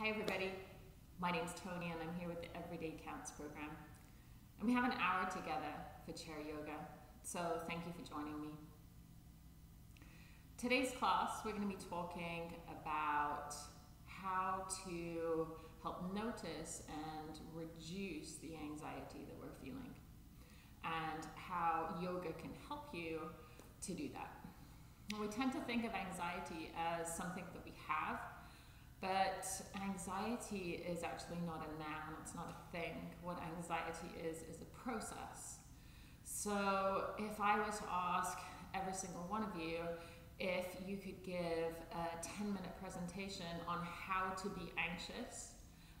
Hi everybody, my name is Tony and I'm here with the Everyday Counts program. And we have an hour together for chair yoga, so thank you for joining me. Today's class we're going to be talking about how to help notice and reduce the anxiety that we're feeling and how yoga can help you to do that. we tend to think of anxiety as something that we have, but anxiety is actually not a noun, it's not a thing. What anxiety is, is a process. So if I were to ask every single one of you if you could give a 10 minute presentation on how to be anxious,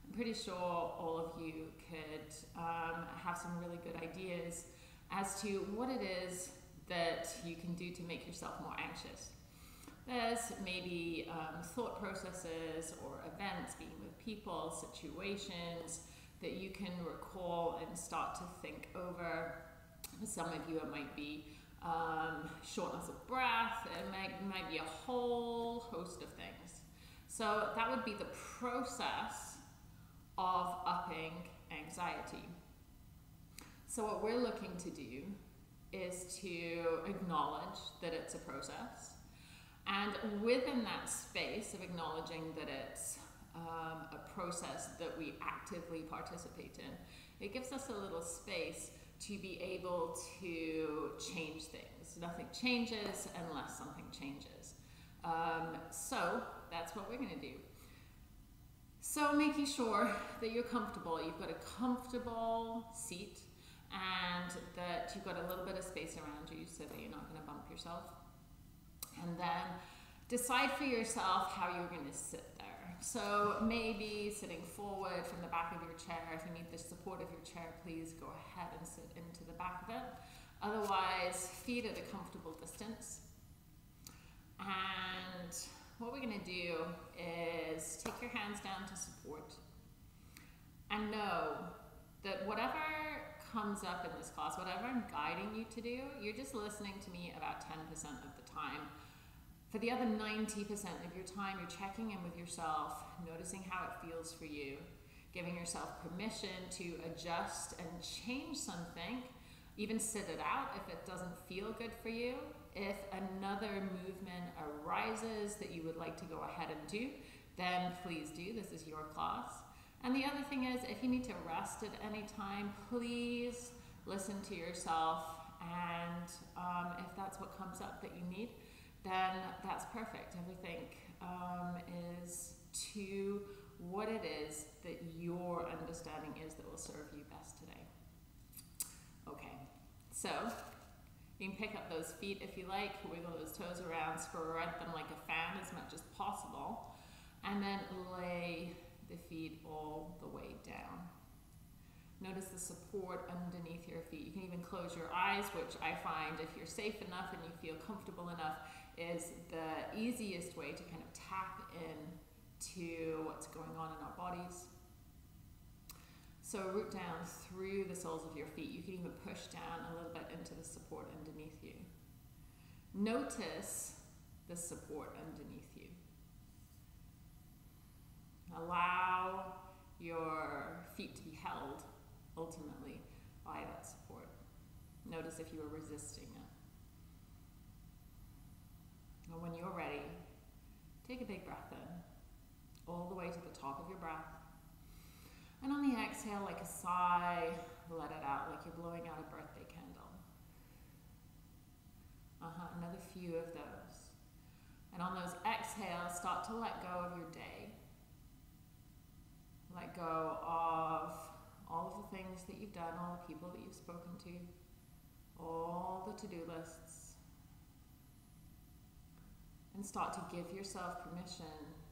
I'm pretty sure all of you could um, have some really good ideas as to what it is that you can do to make yourself more anxious. There's maybe um, thought processes or events, being with people, situations that you can recall and start to think over. For some of you, it might be um, shortness of breath, it might, might be a whole host of things. So that would be the process of upping anxiety. So what we're looking to do is to acknowledge that it's a process. And within that space of acknowledging that it's um, a process that we actively participate in, it gives us a little space to be able to change things. Nothing changes unless something changes. Um, so that's what we're going to do. So making sure that you're comfortable, you've got a comfortable seat and that you've got a little bit of space around you so that you're not going to bump yourself. And then decide for yourself how you're going to sit there. So maybe sitting forward from the back of your chair. If you need the support of your chair, please go ahead and sit into the back of it. Otherwise, feet at a comfortable distance. And what we're going to do is take your hands down to support and know that whatever comes up in this class, whatever I'm guiding you to do, you're just listening to me about 10% of the time. For the other 90% of your time, you're checking in with yourself, noticing how it feels for you, giving yourself permission to adjust and change something, even sit it out if it doesn't feel good for you. If another movement arises that you would like to go ahead and do, then please do. This is your class. And the other thing is, if you need to rest at any time, please listen to yourself. And um, if that's what comes up that you need, then that's perfect. Everything um, is to what it is that your understanding is that will serve you best today. Okay, so you can pick up those feet if you like, wiggle those toes around, spread them like a fan as much as possible, and then lay the feet all the way down. Notice the support underneath your feet. You can even close your eyes, which I find if you're safe enough and you feel comfortable enough, is the easiest way to kind of tap in to what's going on in our bodies. So root down through the soles of your feet. You can even push down a little bit into the support underneath you. Notice the support underneath you. Allow your feet to be held ultimately by that support. Notice if you are resisting it. And when you're ready, take a big breath in, all the way to the top of your breath. And on the exhale, like a sigh, let it out like you're blowing out a birthday candle. Uh-huh, another few of those. And on those exhales, start to let go of your day. Let go of all of the things that you've done, all the people that you've spoken to, all the to-do lists. And start to give yourself permission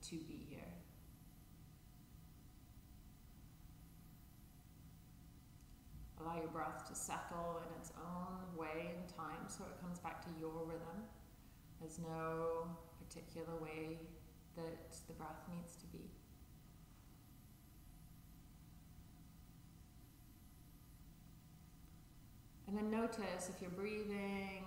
to be here. Allow your breath to settle in its own way and time so it comes back to your rhythm. There's no particular way that the breath needs to be. And then notice if you're breathing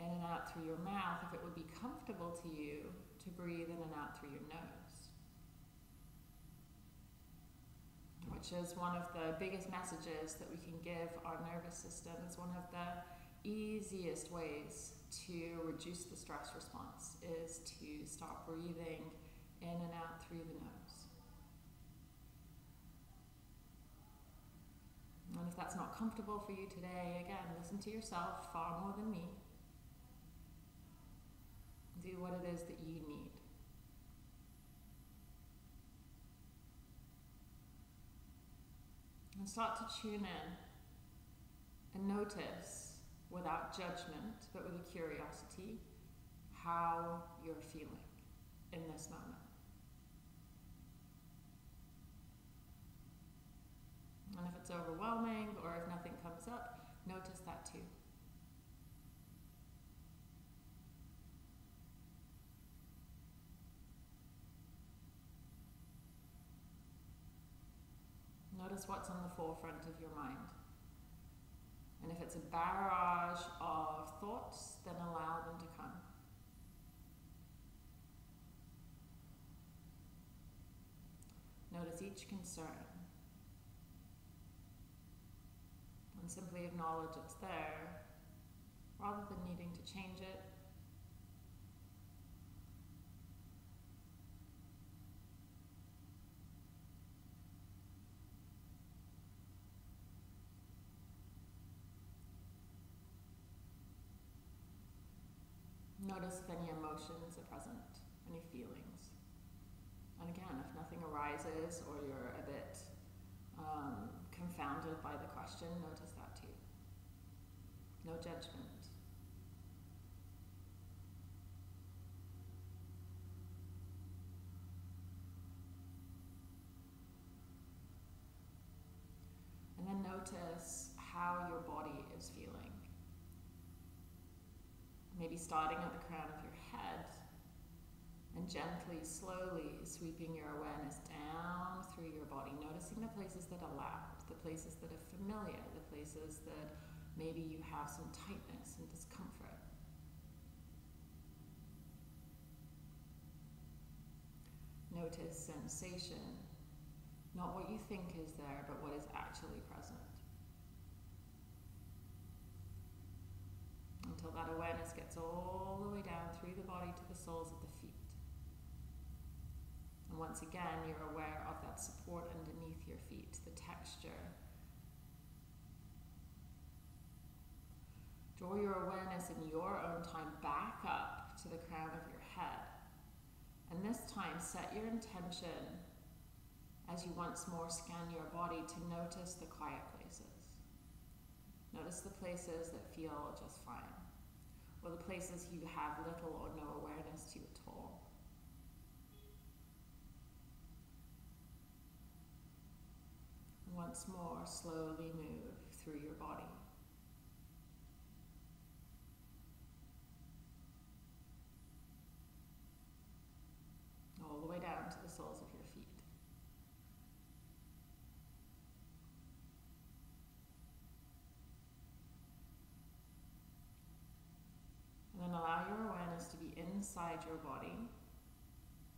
in and out through your mouth, if it would be comfortable to you to breathe in and out through your nose. which is one of the biggest messages that we can give our nervous system. It's one of the easiest ways to reduce the stress response is to stop breathing in and out through the nose. And if that's not comfortable for you today, again, listen to yourself far more than me. Do what it is that you need. And start to tune in and notice without judgment, but with a curiosity, how you're feeling in this moment. And if it's overwhelming or if nothing comes up, notice that too. Notice what's on the forefront of your mind. And if it's a barrage of thoughts, then allow them to come. Notice each concern. And simply acknowledge it's there rather than needing to change it Notice if any emotions are present, any feelings. And again, if nothing arises or you're a bit um, confounded by the question, notice that too. No judgment. And then notice how your body is feeling maybe starting at the crown of your head and gently, slowly sweeping your awareness down through your body, noticing the places that are loud, the places that are familiar, the places that maybe you have some tightness and discomfort. Notice sensation, not what you think is there, but what is actually present. Until that awareness gets all the way down through the body to the soles of the feet. And once again, you're aware of that support underneath your feet, the texture. Draw your awareness in your own time back up to the crown of your head. And this time, set your intention as you once more scan your body to notice the quiet places. Notice the places that feel just fine or the places you have little or no awareness to at all. Once more, slowly move through your body. All the way down to the soles of your feet. And then allow your awareness to be inside your body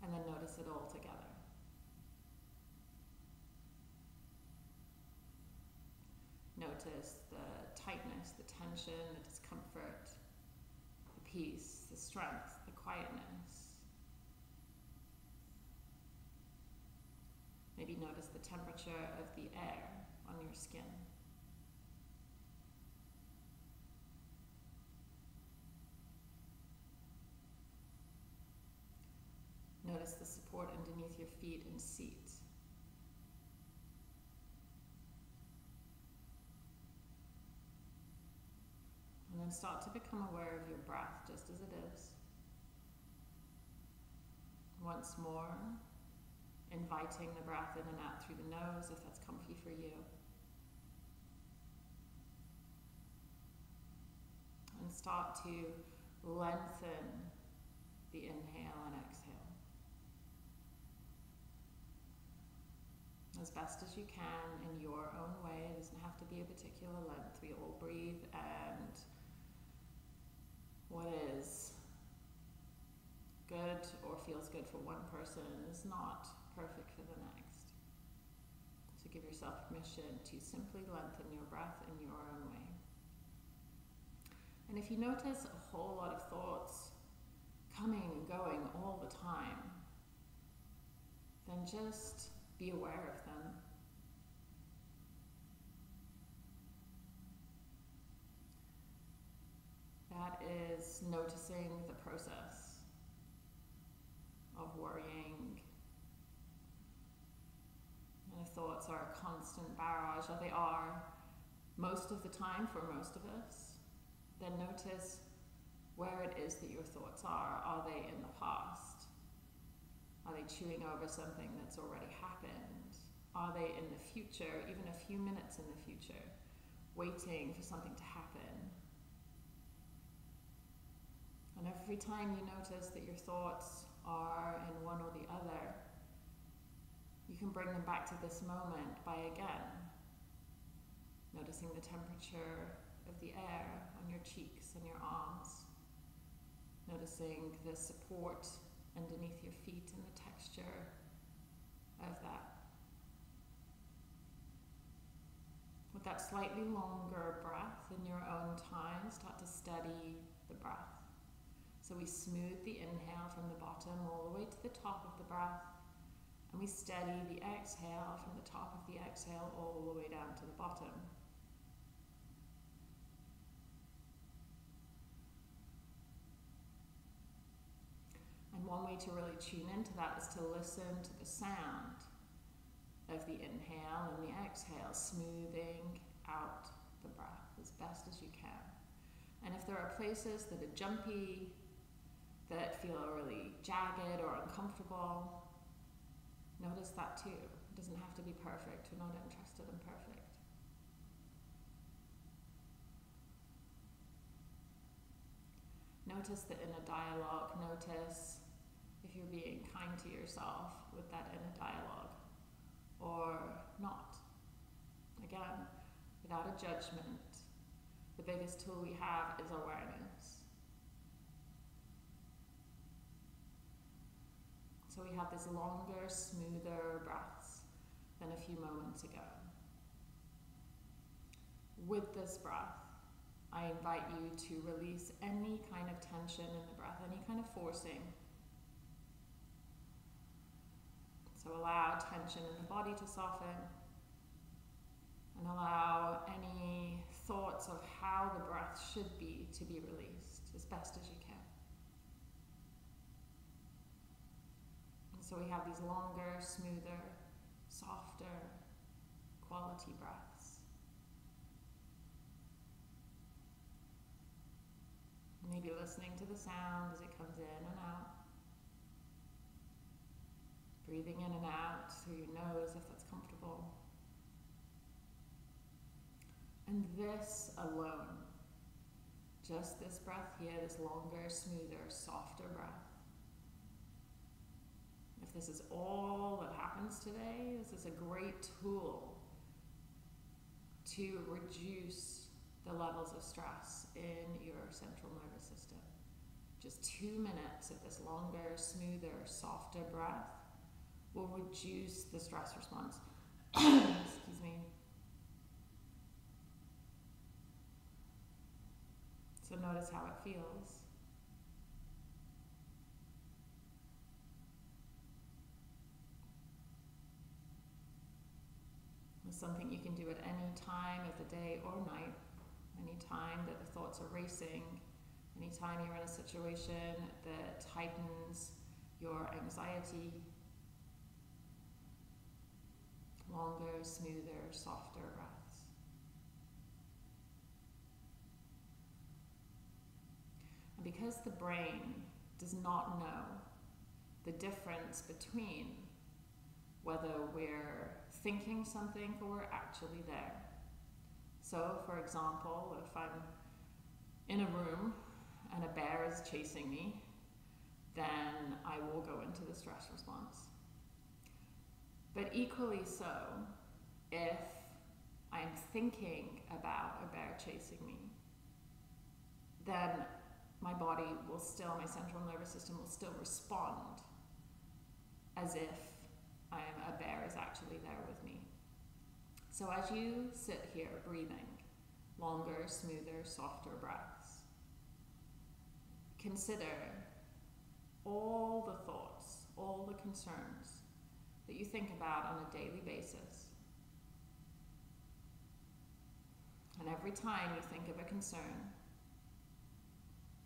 and then notice it all together. Notice the tightness, the tension, the discomfort, the peace, the strength, the quietness. Maybe notice the temperature of the air on your skin. The support underneath your feet and seat. And then start to become aware of your breath just as it is. Once more, inviting the breath in and out through the nose if that's comfy for you. And start to lengthen the inhale and exhale. As best as you can in your own way. It doesn't have to be a particular length. We all breathe, and what is good or feels good for one person is not perfect for the next. So give yourself permission to simply lengthen your breath in your own way. And if you notice a whole lot of thoughts coming and going all the time, then just be aware of them. That is noticing the process of worrying. And if thoughts are a constant barrage, or they are most of the time for most of us, then notice where it is that your thoughts are. Are they in the past? Are they chewing over something that's already happened? Are they in the future, even a few minutes in the future, waiting for something to happen? And every time you notice that your thoughts are in one or the other, you can bring them back to this moment by again noticing the temperature of the air on your cheeks and your arms, noticing the support underneath your feet and the of that. With that slightly longer breath in your own time, start to steady the breath. So we smooth the inhale from the bottom all the way to the top of the breath. And we steady the exhale from the top of the exhale all the way down to the bottom. And one way to really tune into that is to listen to the sound of the inhale and the exhale, smoothing out the breath as best as you can. And if there are places that are jumpy, that feel really jagged or uncomfortable, notice that too. It doesn't have to be perfect. We're not interested in perfect. Notice the inner dialogue. Notice if you're being kind to yourself with that inner dialogue or not. Again, without a judgment, the biggest tool we have is awareness. So we have this longer, smoother breaths than a few moments ago. With this breath, I invite you to release any kind of tension in the breath, any kind of forcing. So allow tension in the body to soften and allow any thoughts of how the breath should be to be released as best as you can. So we have these longer, smoother, softer quality breaths. Maybe listening to the sound as it comes in and out. Breathing in and out through your nose if that's comfortable. And this alone, just this breath here, this longer, smoother, softer breath, if this is all that happens today, this is a great tool to reduce the levels of stress in your central nervous system. Just two minutes of this longer, smoother, softer breath will reduce the stress response. Excuse me. So notice how it feels. It's something you can do at any time of the day or night, any time that the thoughts are racing, any time you're in a situation that heightens your anxiety. Longer, smoother, softer breaths. And because the brain does not know the difference between whether we're thinking something or we're actually there. So, for example, if I'm in a room and a bear is chasing me, then I will go into the stress response. But equally so, if I'm thinking about a bear chasing me, then my body will still, my central nervous system will still respond as if I'm, a bear is actually there with me. So as you sit here breathing, longer, smoother, softer breaths, consider all the thoughts, all the concerns that you think about on a daily basis. And every time you think of a concern,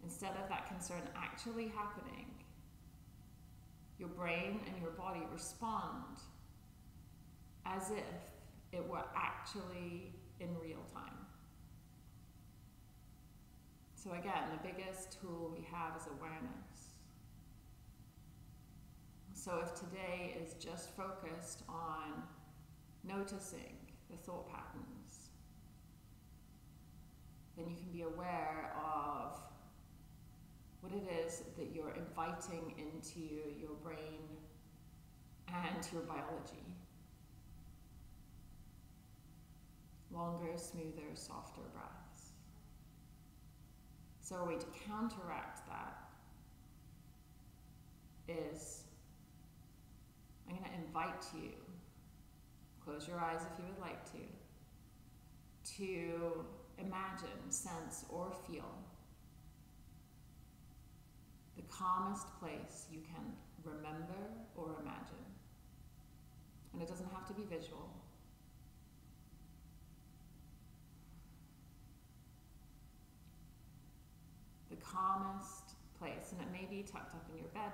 instead of that concern actually happening, your brain and your body respond as if it were actually in real time. So, again, the biggest tool we have is awareness. So, if today is just focused on noticing the thought patterns, then you can be aware of what it is that you're inviting into your brain and your biology. Longer, smoother, softer breaths. So, a way to counteract that is I'm going to invite you, close your eyes if you would like to, to imagine, sense, or feel the calmest place you can remember or imagine. And it doesn't have to be visual. The calmest place, and it may be tucked up in your bed.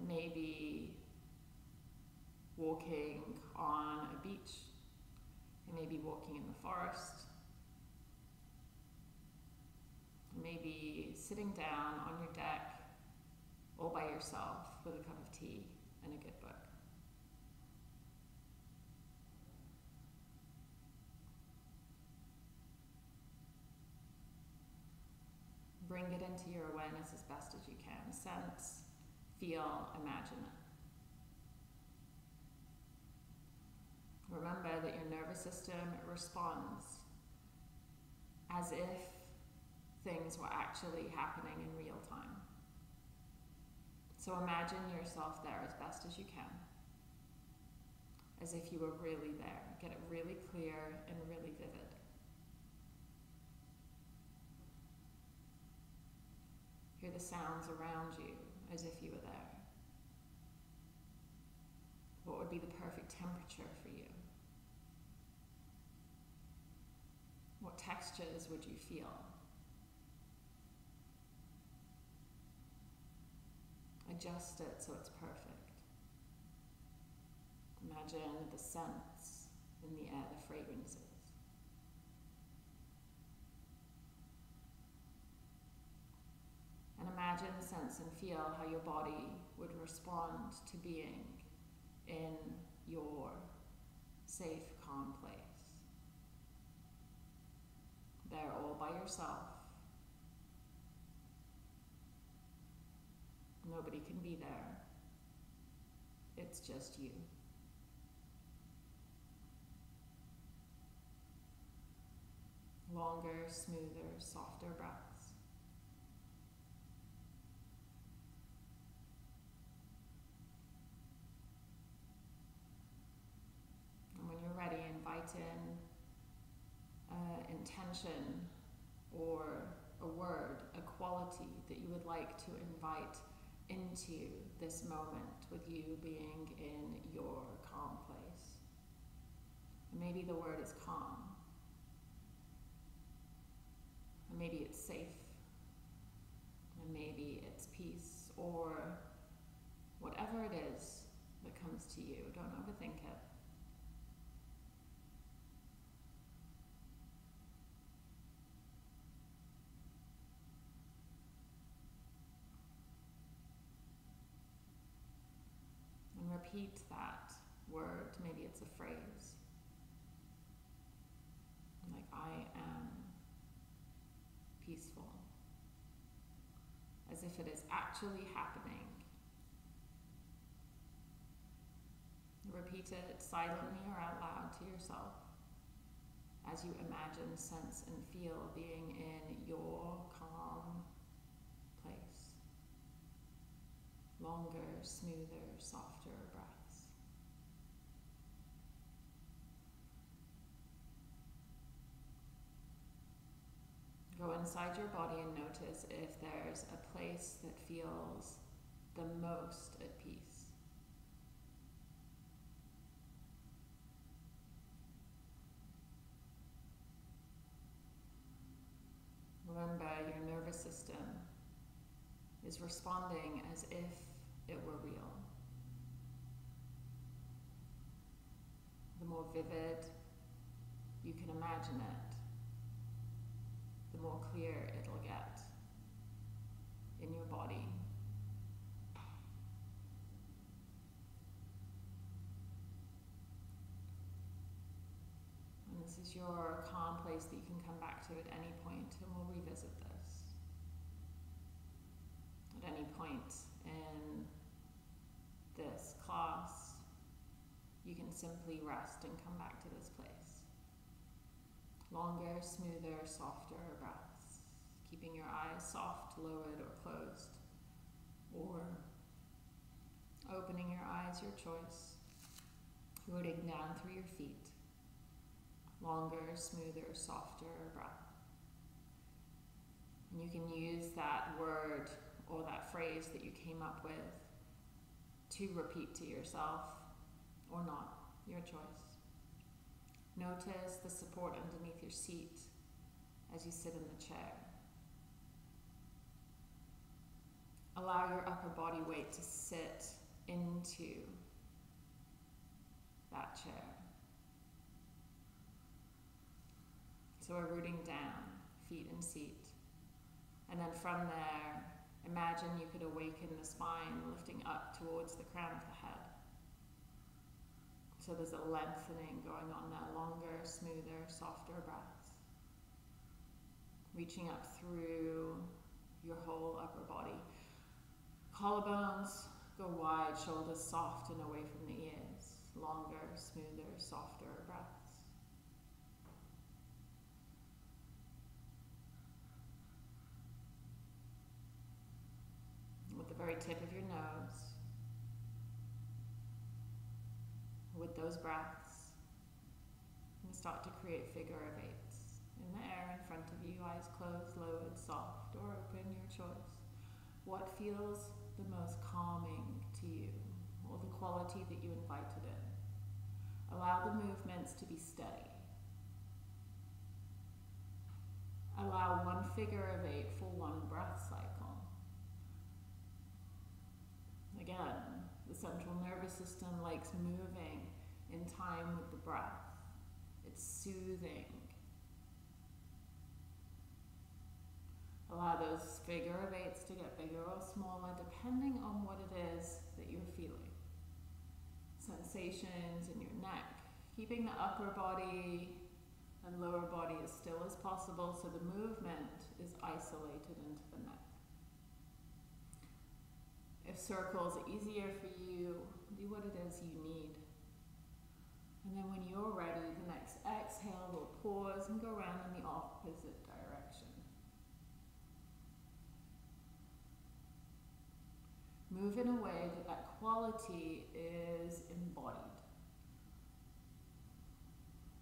It may be walking on a beach. It may be walking in the forest. maybe sitting down on your deck all by yourself with a cup of tea and a good book. Bring it into your awareness as best as you can. Sense, feel, imagine it. Remember that your nervous system responds as if things were actually happening in real time. So imagine yourself there as best as you can, as if you were really there. Get it really clear and really vivid. Hear the sounds around you as if you were there. What would be the perfect temperature for you? What textures would you feel? adjust it so it's perfect. Imagine the scents in the air, the fragrances. And imagine, sense, and feel how your body would respond to being in your safe, calm place. There all by yourself Nobody can be there. It's just you. Longer, smoother, softer breaths. And when you're ready, invite in uh, intention or a word, a quality that you would like to invite into this moment with you being in your calm place. Maybe the word is calm. Maybe it's safe. And maybe it's peace or whatever it is that comes to you. Don't overthink it. Repeat that word. Maybe it's a phrase. Like, I am peaceful. As if it is actually happening. Repeat it silently or out loud to yourself as you imagine, sense, and feel being in your calm place. Longer, smoother, softer breaths. Inside your body and notice if there's a place that feels the most at peace. Remember, your nervous system is responding as if it were real. The more vivid you can imagine it, more clear it'll get in your body. And this is your calm place that you can come back to at any point, and we'll revisit this. At any point in this class, you can simply rest and come back. Longer, smoother, softer breaths, keeping your eyes soft, lowered, or closed, or opening your eyes, your choice, rooting down through your feet. Longer, smoother, softer breath. And you can use that word or that phrase that you came up with to repeat to yourself or not, your choice. Notice the support underneath your seat as you sit in the chair. Allow your upper body weight to sit into that chair. So we're rooting down, feet and seat. And then from there, imagine you could awaken the spine lifting up towards the crown of the head. So there's a lengthening going on there, longer, smoother, softer breaths. Reaching up through your whole upper body. Collarbones go wide, shoulders soft and away from the ears. Longer, smoother, softer breaths. With the very tip of your nose, with those breaths and start to create figure of eights in the air in front of you, eyes closed, lowered, soft, or open, your choice. What feels the most calming to you, or the quality that you invited in? Allow the movements to be steady. Allow one figure of eight for one breath cycle. Again, the central nervous system likes moving in time with the breath. It's soothing. Allow those figure of eights to get bigger or smaller depending on what it is that you're feeling. Sensations in your neck, keeping the upper body and lower body as still as possible so the movement is isolated into the neck. If circles are easier for you, do what it is you need. And then when you're ready, the next exhale will pause and go around in the opposite direction. Move in a way that that quality is embodied.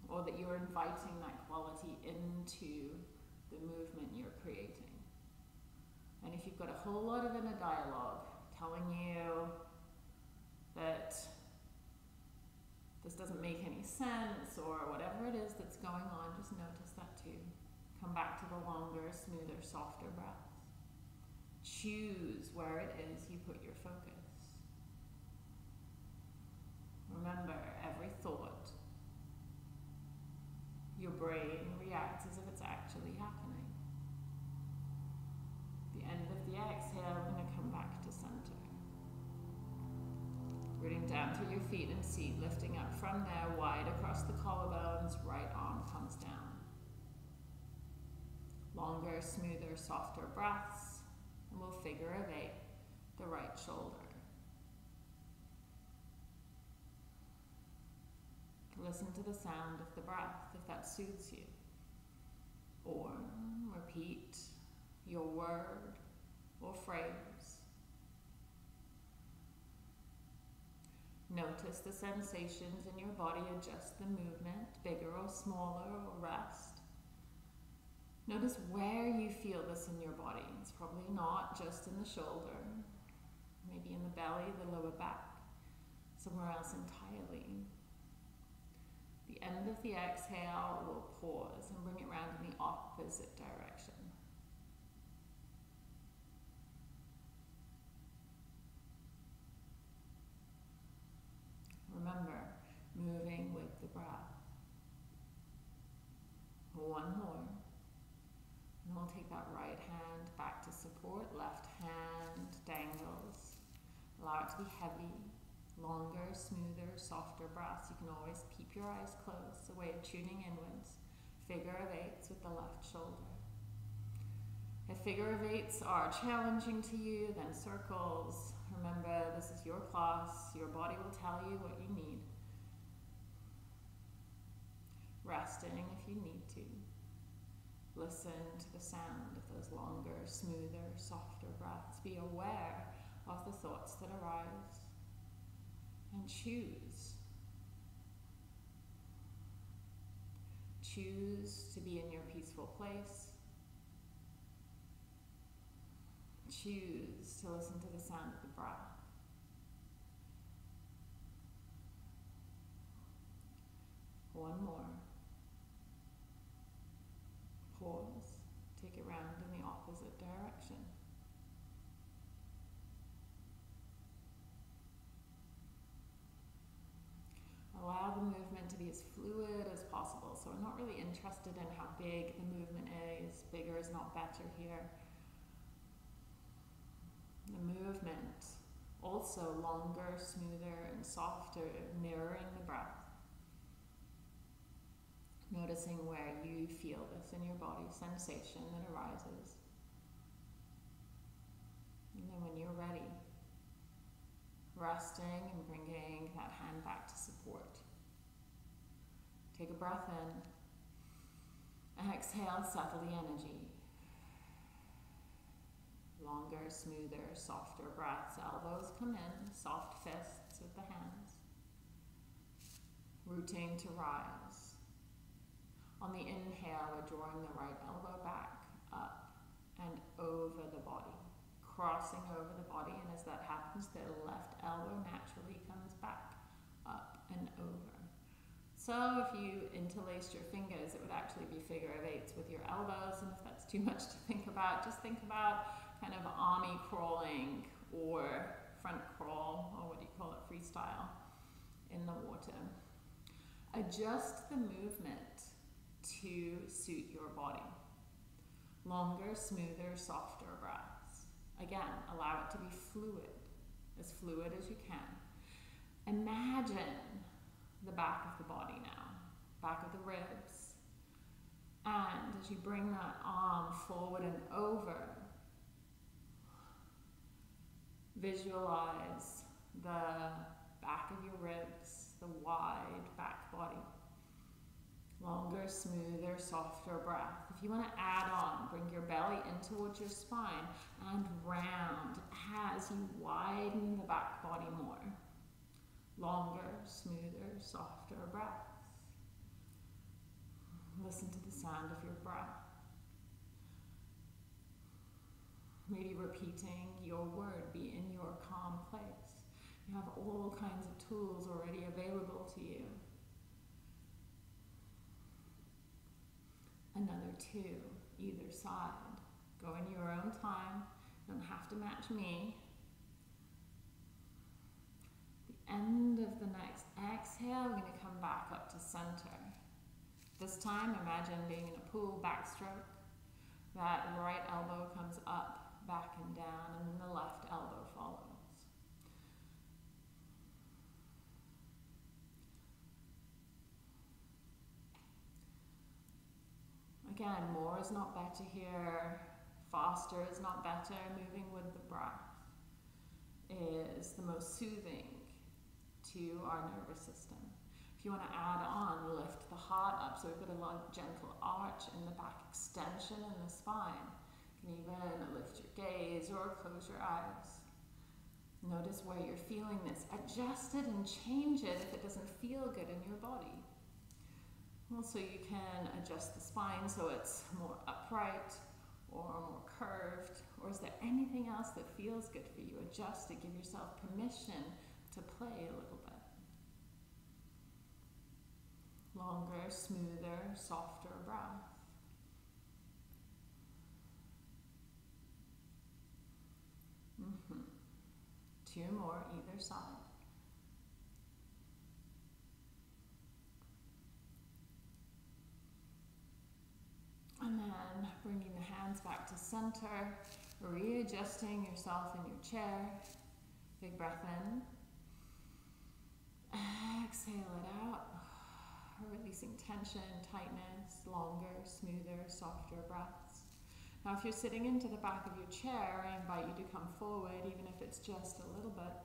Or that you're inviting that quality into the movement you're creating. And if you've got a whole lot of inner dialogue telling you that this doesn't make any sense or whatever it is that's going on, just notice that too. Come back to the longer, smoother, softer breaths. Choose where it is you put your focus. Remember, every thought, your brain reacts as if it's actually happening. The end of the exhale, Through your feet and seat, lifting up from there, wide across the collarbones, right arm comes down. Longer, smoother, softer breaths, and we'll figure of eight, the right shoulder. Listen to the sound of the breath if that soothes you. Or repeat your word or phrase. Notice the sensations in your body, adjust the movement, bigger or smaller, or rest. Notice where you feel this in your body. It's probably not just in the shoulder, maybe in the belly, the lower back, somewhere else entirely. The end of the exhale will pause and bring it round in the opposite direction. Remember, moving with the breath. One more. And we'll take that right hand back to support, left hand dangles. Allow it to be heavy, longer, smoother, softer breaths. You can always keep your eyes closed, a way of tuning inwards. Figure of eights with the left shoulder. If figure of eights are challenging to you, then circles. Remember, this is your class. Your body will tell you what you need. Resting if you need to. Listen to the sound of those longer, smoother, softer breaths. Be aware of the thoughts that arise and choose. Choose to be in your peaceful place. Choose to listen to the sound of the breath. One more. Pause. Take it round in the opposite direction. Allow the movement to be as fluid as possible. So we're not really interested in how big the movement is. Bigger is not better here. The movement also longer, smoother, and softer, mirroring the breath. Noticing where you feel this in your body, sensation that arises. And then when you're ready, resting and bringing that hand back to support. Take a breath in. and Exhale, settle the energy. Longer, smoother, softer breaths. Elbows come in, soft fists with the hands. Rooting to rise. On the inhale, we're drawing the right elbow back, up, and over the body crossing over the body, and as that happens, the left elbow naturally comes back, up, and over. So if you interlaced your fingers, it would actually be figure of eights with your elbows, and if that's too much to think about, just think about kind of army crawling or front crawl, or what do you call it, freestyle, in the water. Adjust the movement to suit your body. Longer, smoother, softer breaths. Again, allow it to be fluid, as fluid as you can. Imagine the back of the body now, back of the ribs. And as you bring that arm forward and over, visualize the back of your ribs, the wide back body. Longer, smoother, softer breath. If you want to add on, bring your belly in towards your spine and round as you widen the back body more. Longer, smoother, softer breaths. Listen to the sound of your breath. Maybe repeating your word, be in your calm place. You have all kinds of tools already available to you. another two either side. Go in your own time. You don't have to match me. The end of the next exhale, we're going to come back up to center. This time, imagine being in a pool backstroke. That right elbow comes up, back and down, and then the left elbow follows. Again, more is not better here. Faster is not better. Moving with the breath is the most soothing to our nervous system. If you want to add on, lift the heart up. So we've got a lot of gentle arch in the back, extension in the spine. You can even lift your gaze or close your eyes. Notice where you're feeling this. Adjust it and change it if it doesn't feel good in your body. Also, you can adjust the spine so it's more upright or more curved, or is there anything else that feels good for you? Adjust it, give yourself permission to play a little bit. Longer, smoother, softer breath. Mm-hmm. Two more either side. And then bringing the hands back to center, readjusting yourself in your chair. Big breath in. Exhale it out. Releasing tension, tightness, longer, smoother, softer breaths. Now, if you're sitting into the back of your chair, I invite you to come forward, even if it's just a little bit.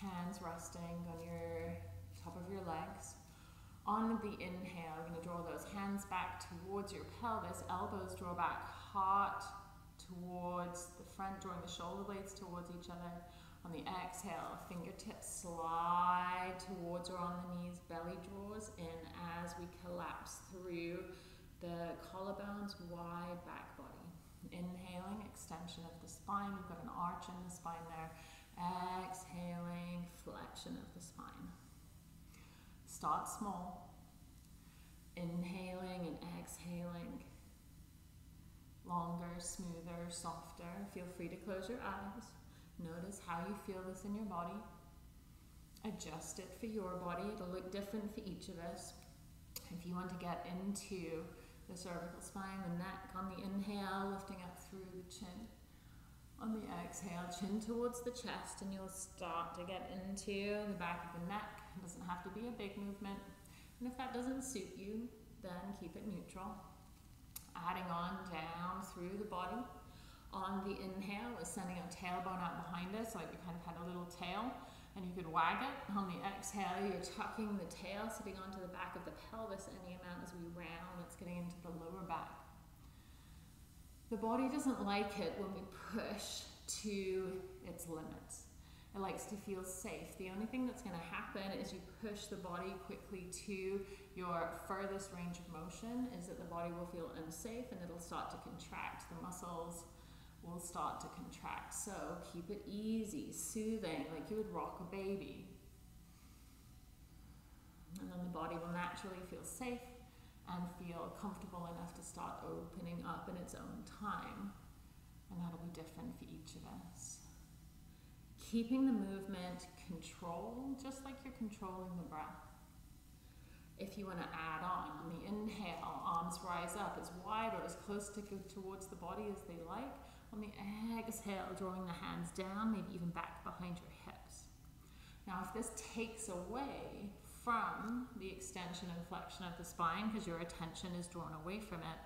Hands resting on your top of your legs. On the inhale, you're going to draw those hands back towards your pelvis, elbows draw back, heart towards the front, drawing the shoulder blades towards each other. On the exhale, fingertips slide towards or on the knees, belly draws in as we collapse through the collarbones, wide back body. Inhaling, extension of the spine. We've got an arch in the spine there. Exhaling, flexion of the spine. Start small. Inhaling and exhaling. Longer, smoother, softer. Feel free to close your eyes. Notice how you feel this in your body. Adjust it for your body. It'll look different for each of us. If you want to get into the cervical spine, the neck on the inhale, lifting up through the chin. On the exhale, chin towards the chest, and you'll start to get into the back of the neck. It doesn't have to be a big movement. And if that doesn't suit you, then keep it neutral. Adding on down through the body. On the inhale, we're sending our tailbone out behind us, like we kind of had a little tail and you could wag it. On the exhale, you're tucking the tail, sitting onto the back of the pelvis any amount as we round. It's getting into the lower back. The body doesn't like it when we push to its limits. It likes to feel safe. The only thing that's going to happen is you push the body quickly to your furthest range of motion is that the body will feel unsafe and it'll start to contract the muscles will start to contract. So keep it easy, soothing, like you would rock a baby. And then the body will naturally feel safe and feel comfortable enough to start opening up in its own time. And that'll be different for each of us. Keeping the movement controlled, just like you're controlling the breath. If you want to add on, on the inhale, arms rise up as wide or as close to towards the body as they like. On the exhale, drawing the hands down, maybe even back behind your hips. Now, if this takes away from the extension and flexion of the spine because your attention is drawn away from it,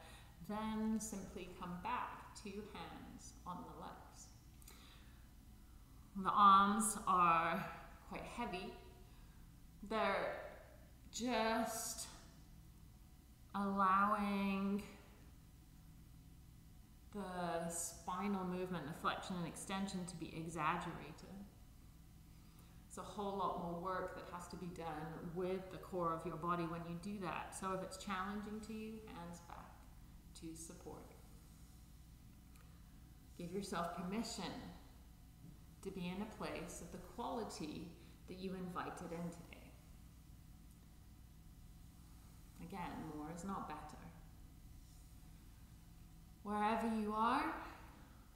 then simply come back to hands on the legs. The arms are quite heavy. They're just allowing the spinal movement, the flexion and extension to be exaggerated. It's a whole lot more work that has to be done with the core of your body when you do that. So if it's challenging to you, hands back to support. Give yourself permission to be in a place of the quality that you invited in today. Again, more is not better. Wherever you are,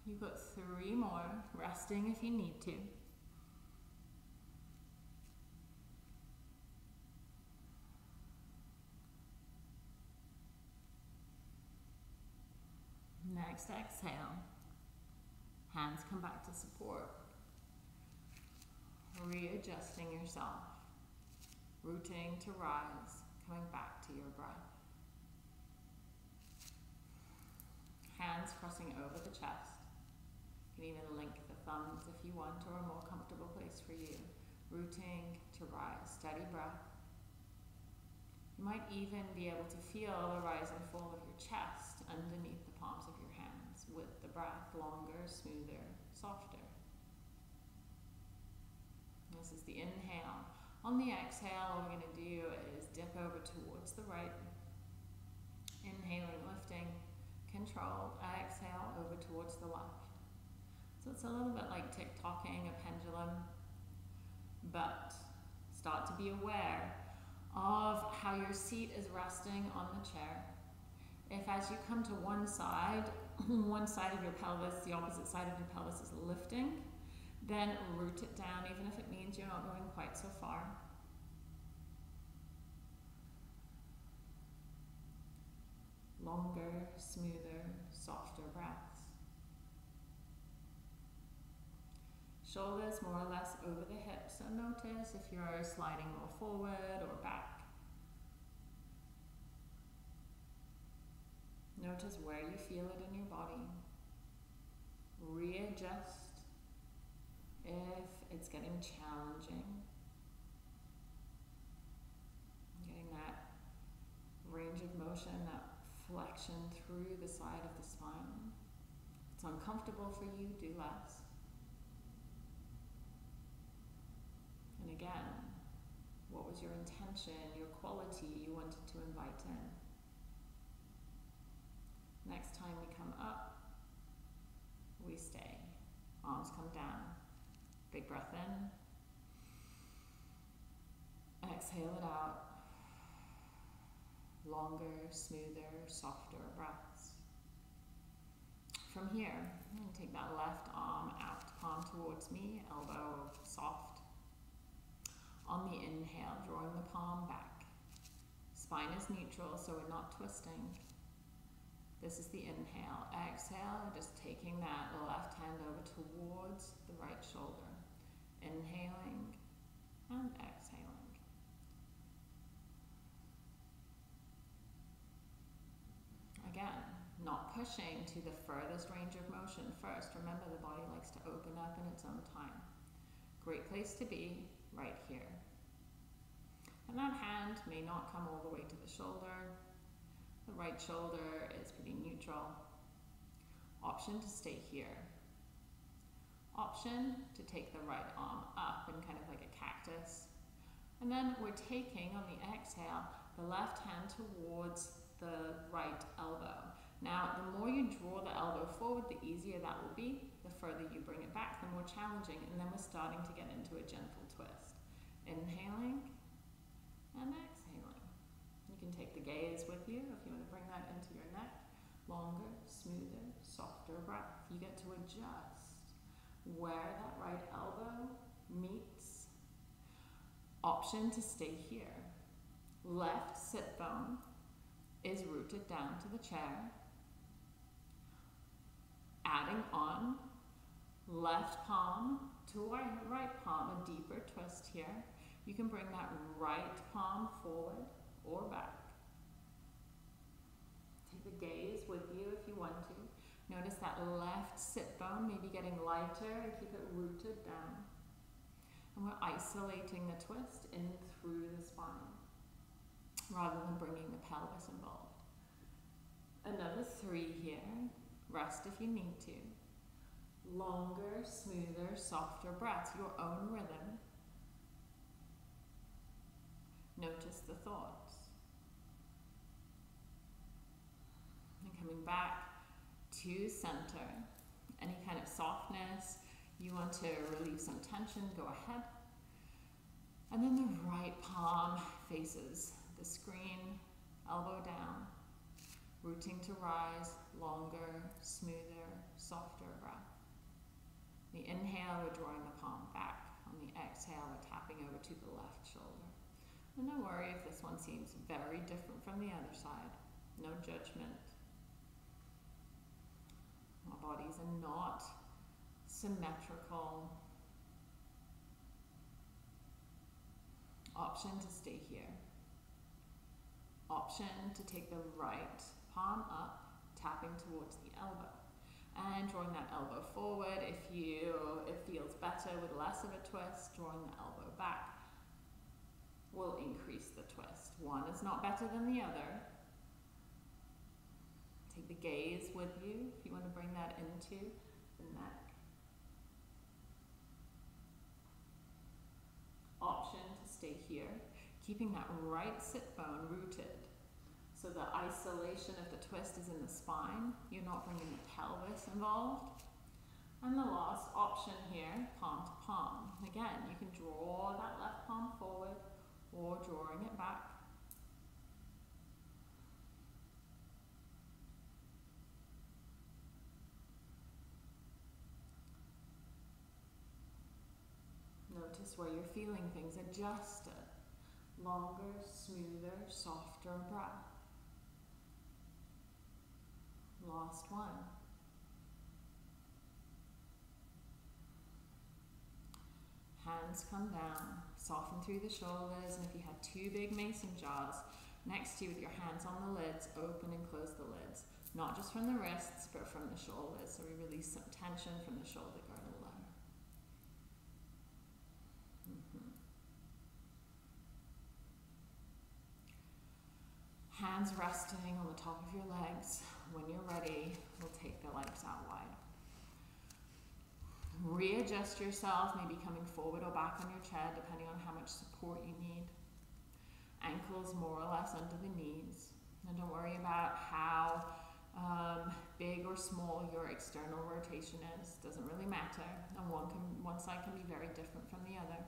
you've got three more, resting if you need to. Next exhale, hands come back to support. Readjusting yourself, rooting to rise, coming back to your breath. Hands crossing over the chest. You can even link the thumbs if you want, or a more comfortable place for you. Rooting to rise, steady breath. You might even be able to feel the rise and fall of your chest underneath the palms of your hands with the breath longer, smoother, softer. This is the inhale. On the exhale, all we're going to do is dip over towards the right. Inhaling, lifting, controlled. Exhale over towards the left. So it's a little bit like tick-tocking a pendulum, but start to be aware of how your seat is resting on the chair. If as you come to one side, one side of your pelvis, the opposite side of your pelvis is lifting, then root it down, even if it means you're not going quite so far. Longer, smoother, softer breaths. Shoulders more or less over the hips, so notice if you're sliding more forward or back. Notice where you feel it in your body. Readjust if it's getting challenging. Getting that range of motion, that flexion through the side of the spine. If it's uncomfortable for you, do less. And again, what was your intention, your quality you wanted to invite in? Next time we come up, we stay. Arms come down. Big breath in. Exhale it out. Longer, smoother, softer breaths. From here, take that left arm out, palm towards me, elbow soft. On the inhale, drawing the palm back. Spine is neutral, so we're not twisting. This is the inhale. Exhale, just taking that left hand over towards the right shoulder. Inhaling and exhaling. Again, not pushing to the furthest range of motion first. Remember, the body likes to open up in its own time. Great place to be, right here. And that hand may not come all the way to the shoulder. The right shoulder is pretty neutral. Option to stay here. Option to take the right arm up and kind of like a cactus. And then we're taking on the exhale the left hand towards the right elbow. Now, the more you draw the elbow forward, the easier that will be. The further you bring it back, the more challenging. And then we're starting to get into a gentle twist. Inhaling and exhaling. You can take the gaze with you if you want to bring that into your neck. Longer, smoother, softer breath. You get to adjust where that right elbow meets. Option to stay here. Left sit bone is rooted down to the chair. Adding on left palm to our right palm, a deeper twist here. You can bring that right palm forward or back. Take the gaze with you if you want to. Notice that left sit bone maybe getting lighter and keep it rooted down. And we're isolating the twist in through the spine rather than bringing the pelvis involved. Another three here. Rest if you need to. Longer, smoother, softer breaths, your own rhythm. Notice the thoughts. And coming back to center. Any kind of softness, you want to relieve some tension, go ahead. And then the right palm faces the screen, elbow down, rooting to rise, longer, smoother, softer breath. The inhale, we're drawing the palm back. On the exhale, we're tapping over to the left shoulder. And no worry if this one seems very different from the other side. No judgment. Our bodies are not symmetrical. Option to stay here. Option to take the right palm up, tapping towards the elbow. And drawing that elbow forward. If you it feels better with less of a twist, drawing the elbow back will increase the twist. One is not better than the other. Take the gaze with you if you want to bring that into the neck. Option to stay here, Keeping that right sit bone rooted. So the isolation of the twist is in the spine. You're not bringing the pelvis involved. And the last option here, palm to palm. Again, you can draw that left palm forward or drawing it back. Notice where you're feeling things adjusted. Longer, smoother, softer breath. Last one. Hands come down, soften through the shoulders, and if you had two big mason jars next to you with your hands on the lids, open and close the lids. Not just from the wrists, but from the shoulders. So we release some tension from the shoulder girdle there. Mm-hmm. Hands resting on the top of your legs. When you're ready, we'll take the legs out wide. Readjust yourself, maybe coming forward or back on your chair, depending on how much support you need. Ankles more or less under the knees. And don't worry about how um, big or small your external rotation is. Doesn't really matter. And one, can, one side can be very different from the other.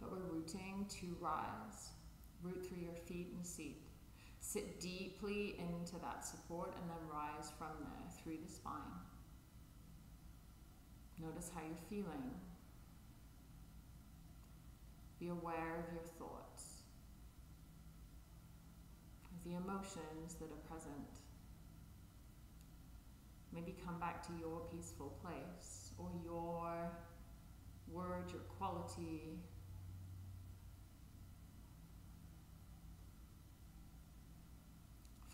But we're rooting to rise. Root through your feet and seat. Sit deeply into that support and then rise from there through the spine. Notice how you're feeling. Be aware of your thoughts, of the emotions that are present. Maybe come back to your peaceful place or your word, your quality.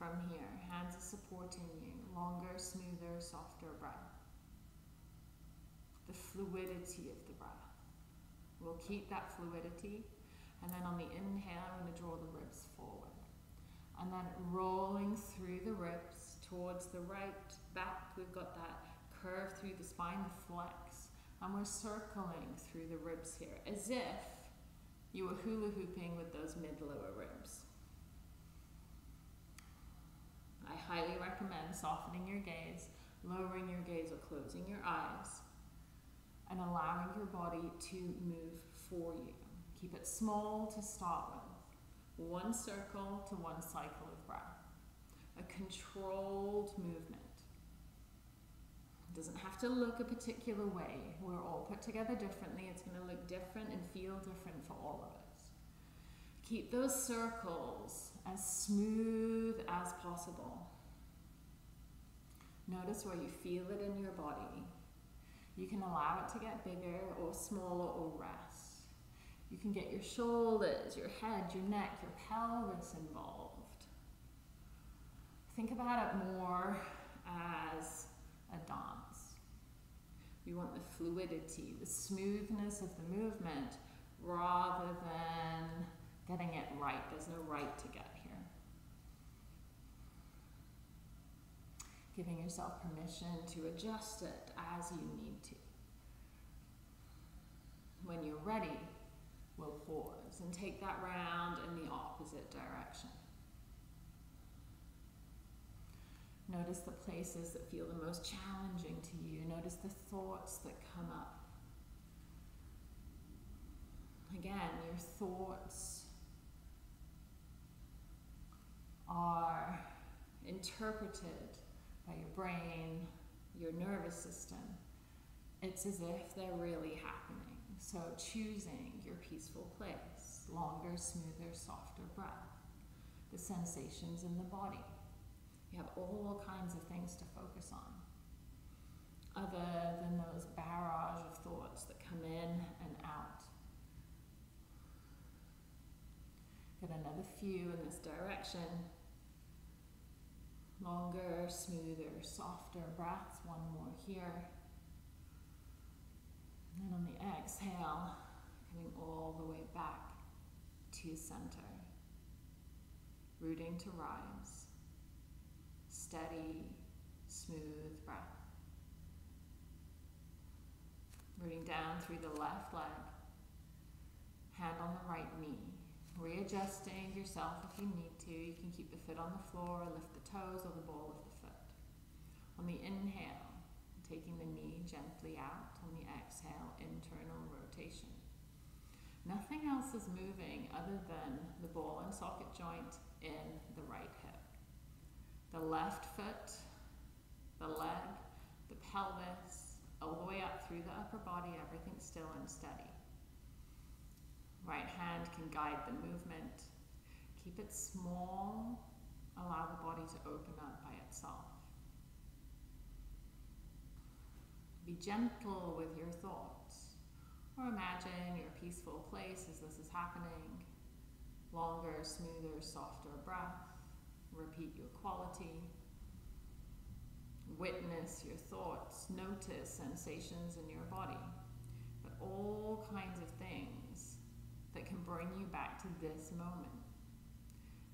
From here, hands are supporting you, longer, smoother, softer breath the fluidity of the breath. We'll keep that fluidity. And then on the inhale, I'm going to draw the ribs forward. And then rolling through the ribs towards the right back. We've got that curve through the spine, the flex. And we're circling through the ribs here as if you were hula hooping with those mid lower ribs. I highly recommend softening your gaze, lowering your gaze, or closing your eyes and allowing your body to move for you. Keep it small to start with. One circle to one cycle of breath. A controlled movement. It doesn't have to look a particular way. We're all put together differently. It's going to look different and feel different for all of us. Keep those circles as smooth as possible. Notice where you feel it in your body. You can allow it to get bigger or smaller or rest. You can get your shoulders, your head, your neck, your pelvis involved. Think about it more as a dance. We want the fluidity, the smoothness of the movement rather than getting it right. There's no right to get here. Giving yourself permission to adjust it as you need to. When you're ready, we'll pause and take that round in the opposite direction. Notice the places that feel the most challenging to you. Notice the thoughts that come up. Again, your thoughts are interpreted by your brain, your nervous system. It's as if they're really happening. So choosing your peaceful place, longer, smoother, softer breath, the sensations in the body. You have all kinds of things to focus on other than those barrage of thoughts that come in and out. Get another few in this direction longer, smoother, softer breaths. One more here. And then on the exhale, coming all the way back to center. Rooting to rise. Steady, smooth breath. Rooting down through the left leg. Hand on the right knee. Readjusting yourself if you need to. You can keep the foot on the floor, lift the toes or the ball of the foot. On the inhale, taking the knee gently out. On the exhale, internal rotation. Nothing else is moving other than the ball and socket joint in the right hip. The left foot, the leg, the pelvis, all the way up through the upper body, everything still and steady. Right hand can guide the movement. Keep it small. Allow the body to open up by itself. Be gentle with your thoughts. Or imagine your peaceful place as this is happening. Longer, smoother, softer breath. Repeat your quality. Witness your thoughts. Notice sensations in your body. But all kinds of things that can bring you back to this moment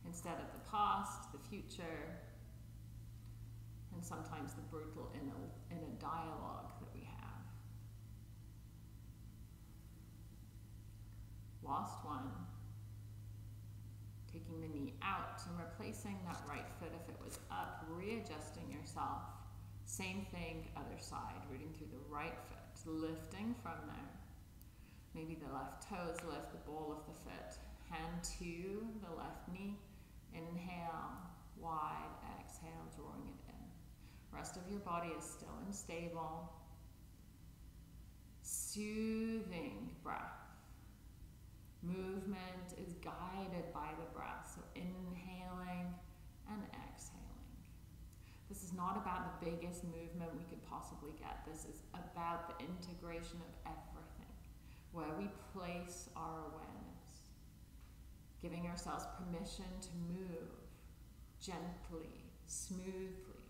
instead of the past, the future, and sometimes the brutal inner, inner dialogue that we have. Last one. Taking the knee out and replacing that right foot if it was up, readjusting yourself. Same thing, other side, rooting through the right foot, lifting from there. Maybe the left toes lift the ball of the foot. Hand to the left knee. Inhale, wide. Exhale, drawing it in. Rest of your body is still and stable. Soothing breath. Movement is guided by the breath. So inhaling and exhaling. This is not about the biggest movement we could possibly get. This is about the integration of everything where we place our awareness, giving ourselves permission to move gently, smoothly,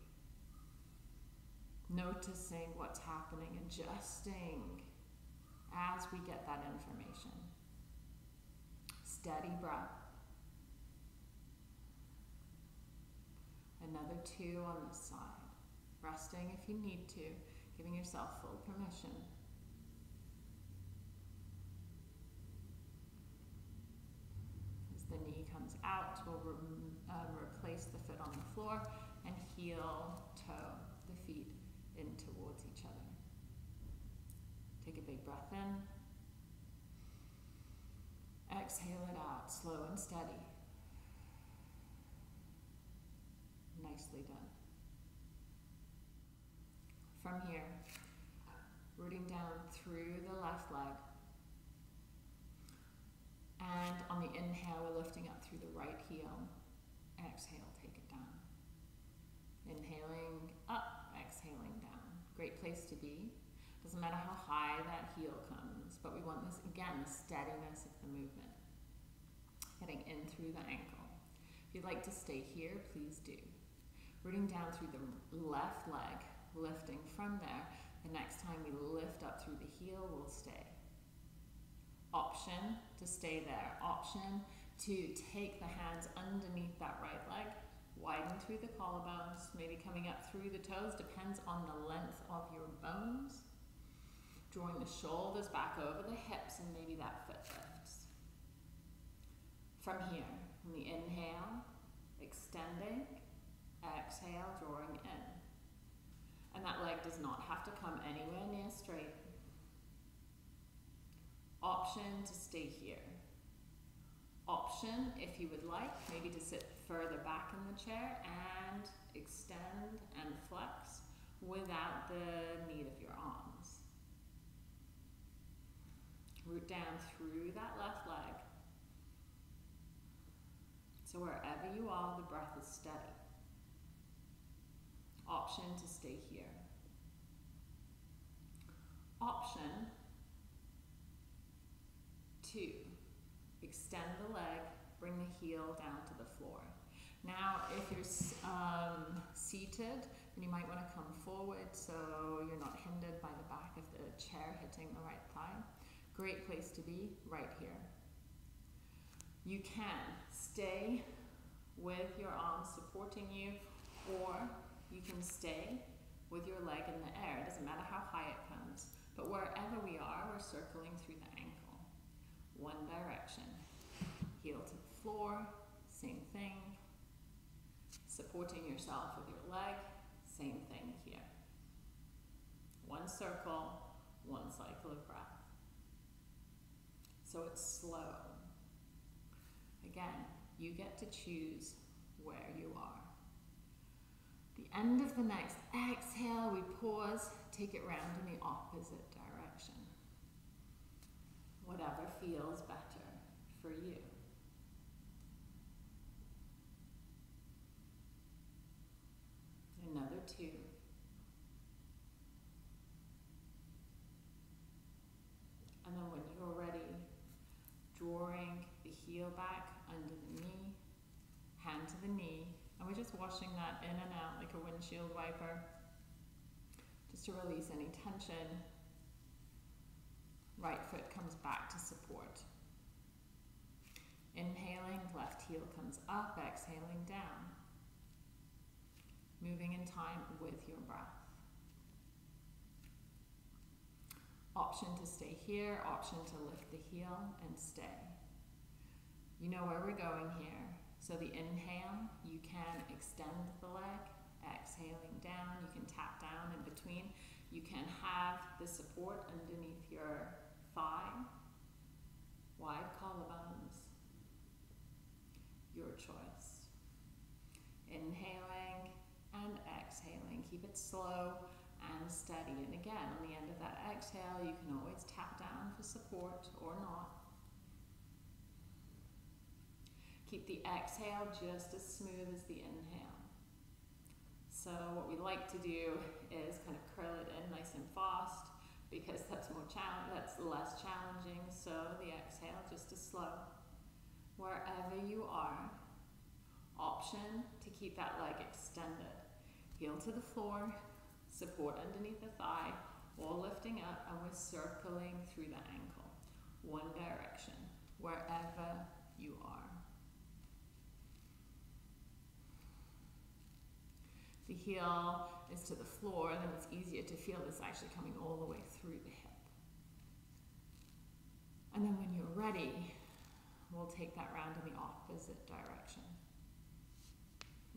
noticing what's happening, adjusting as we get that information. Steady breath. Another two on this side. Resting if you need to, giving yourself full permission. The knee comes out, we'll re um, replace the foot on the floor and heel, toe the feet in towards each other. Take a big breath in. Exhale it out, slow and steady. Nicely done. From here, rooting down through the left leg, and on the inhale, we're lifting up through the right heel. Exhale, take it down. Inhaling up, exhaling down. Great place to be. Doesn't matter how high that heel comes, but we want this, again, the steadiness of the movement. Getting in through the ankle. If you'd like to stay here, please do. Rooting down through the left leg, lifting from there. The next time we lift up through the heel, we'll stay option to stay there, option to take the hands underneath that right leg, widen through the collarbones, maybe coming up through the toes, depends on the length of your bones. Drawing the shoulders back over the hips and maybe that foot lifts. From here, from the inhale, extending, exhale, drawing in. And that leg does not have to come anywhere near straight Option to stay here. Option, if you would like, maybe to sit further back in the chair and extend and flex without the need of your arms. Root down through that left leg. So wherever you are, the breath is steady. Option to stay here. Option Two, extend the leg, bring the heel down to the floor. Now, if you're um, seated, then you might want to come forward so you're not hindered by the back of the chair hitting the right thigh. Great place to be, right here. You can stay with your arms supporting you, or you can stay with your leg in the air. It doesn't matter how high it comes, but wherever we are, we're circling through the one direction. Heel to the floor, same thing. Supporting yourself with your leg, same thing here. One circle, one cycle of breath. So it's slow. Again, you get to choose where you are. The end of the next exhale, we pause, take it round in the opposite. Whatever feels better for you. Another two. And then when you're ready, drawing the heel back under the knee, hand to the knee, and we're just washing that in and out like a windshield wiper, just to release any tension. Right foot comes back to support. Inhaling, left heel comes up, exhaling down. Moving in time with your breath. Option to stay here, option to lift the heel and stay. You know where we're going here. So the inhale, you can extend the leg, exhaling down, you can tap down in between. You can have the support underneath your thigh, wide collarbones, your choice. Inhaling and exhaling, keep it slow and steady. And again, on the end of that exhale, you can always tap down for support or not. Keep the exhale just as smooth as the inhale. So what we like to do is kind of curl it in nice and fast because that's more challenge that's less challenging. So the exhale just as slow. Wherever you are, option to keep that leg extended. Heel to the floor, support underneath the thigh, or lifting up, and we're circling through the ankle. One direction, wherever you are. The heel is to the floor, then it's easier to feel this actually coming all the way through the hip. And then when you're ready, we'll take that round in the opposite direction.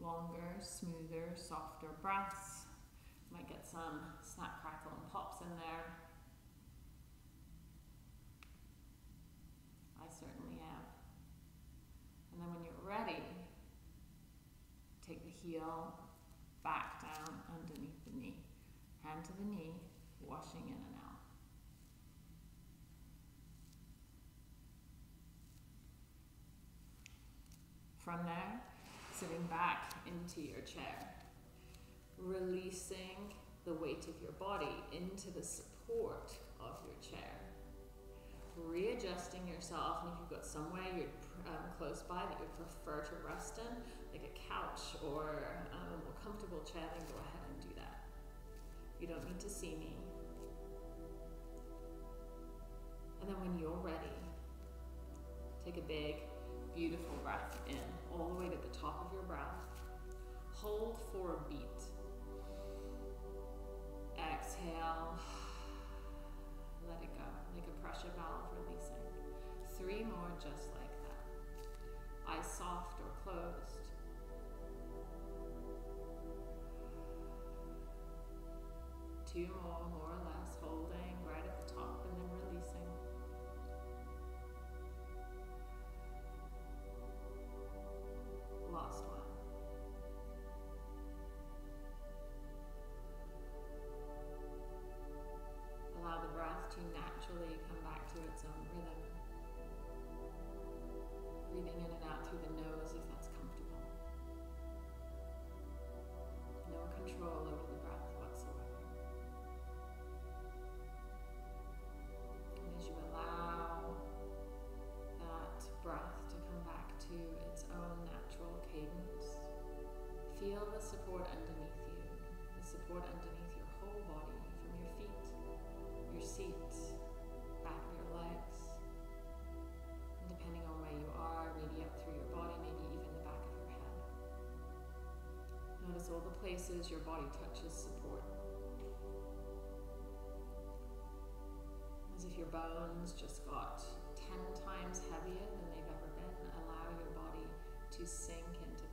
Longer, smoother, softer breaths. Might get some snap, crackle, and pops in there. I certainly am. And then when you're ready, take the heel back down underneath the knee. Hand to the knee, washing in and out. From there, sitting back into your chair, releasing the weight of your body into the support of your chair. Readjusting yourself, and if you've got somewhere you're um, close by that you'd prefer to rest in, like a couch or um, a more comfortable chair, then go ahead and do that. You don't need to see me. And then when you're ready, take a big, beautiful breath in, all the way to the top of your breath. Hold for a beat. Exhale. Let it go, like a pressure valve releasing. Three more just like that. Eyes soft or closed. Two more, more places your body touches support. As if your bones just got 10 times heavier than they've ever been, allow your body to sink into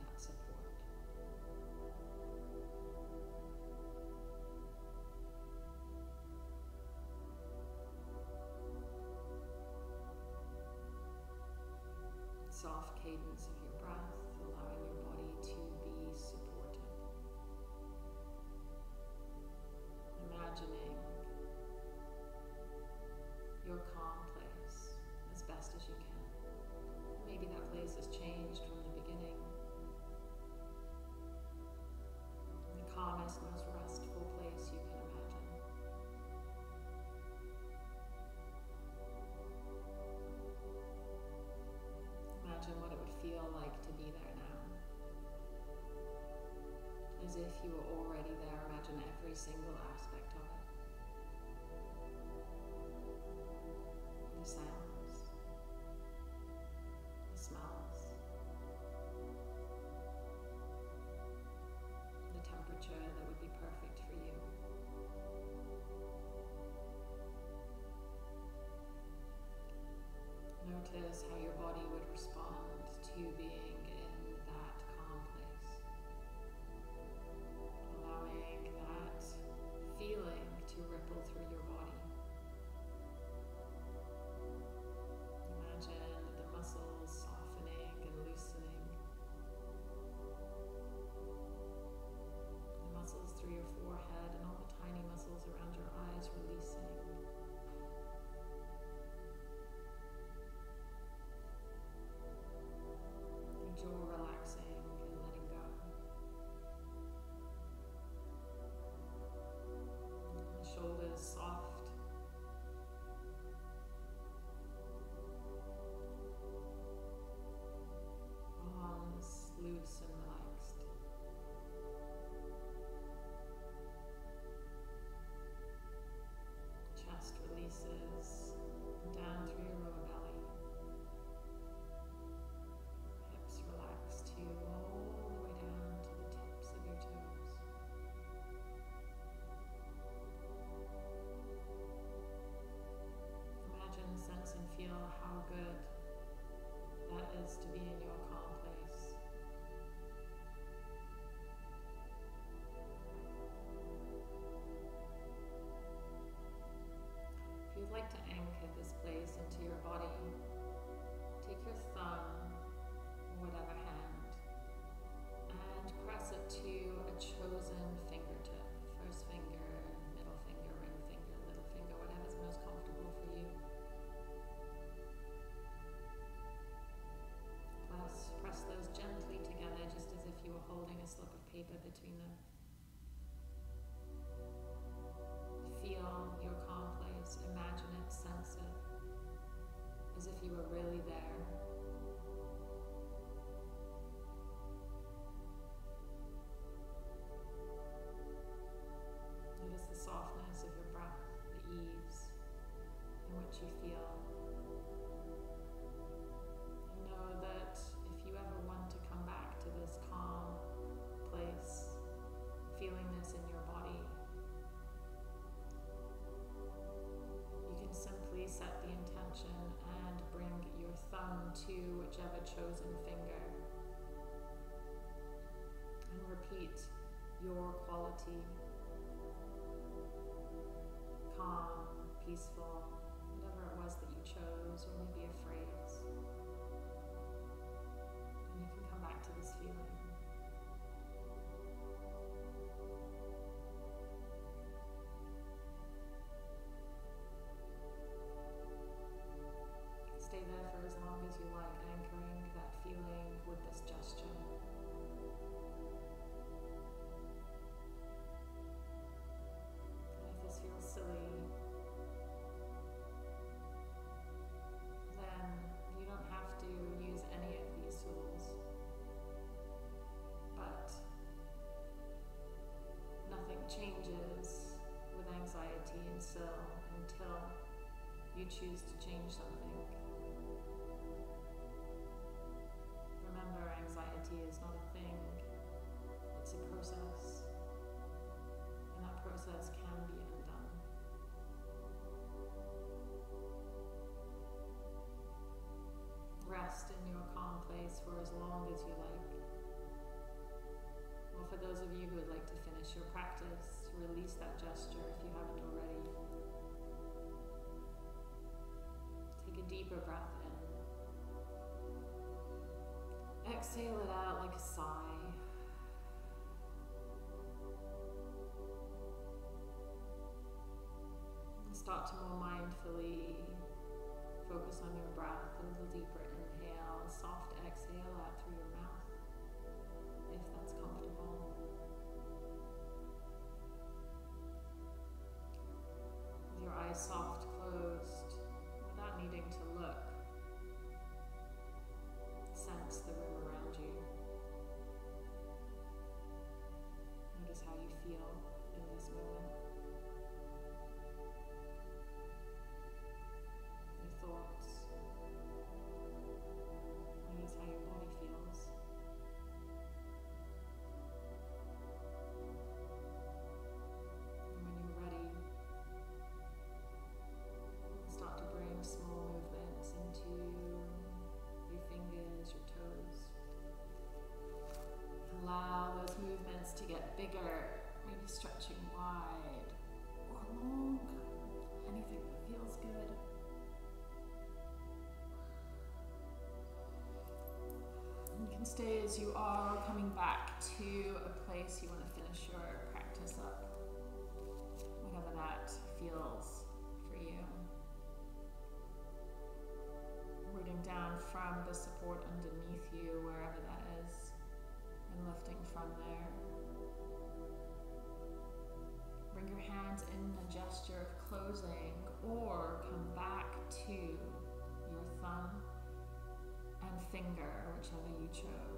more mindfully focus on your breath. A little deeper inhale, soft exhale out through your mouth, if that's comfortable. With your eyes soft closed, without needing to look, sense the room place you want to finish your practice up, whatever that feels for you. Rooting down from the support underneath you, wherever that is, and lifting from there. Bring your hands in a gesture of closing or come back to your thumb and finger, whichever you chose.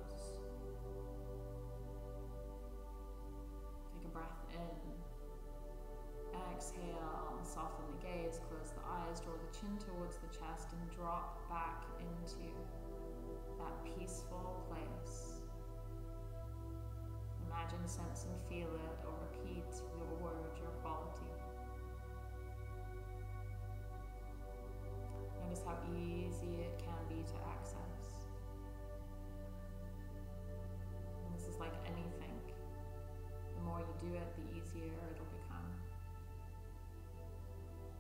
Exhale, um, soften the gaze, close the eyes, draw the chin towards the chest, and drop back into that peaceful place. Imagine, sense, and feel it, or repeat your word, your quality. Notice how easy it can be to access. And this is like anything. The more you do it, the easier it'll become.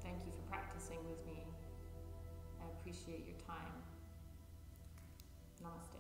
Thank you for practicing with me. I appreciate your time. Namaste.